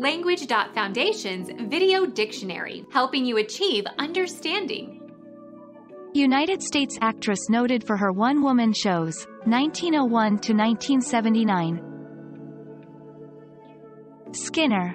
Language.Foundation's Video Dictionary, helping you achieve understanding. United States actress noted for her one-woman shows, 1901 to 1979. Skinner.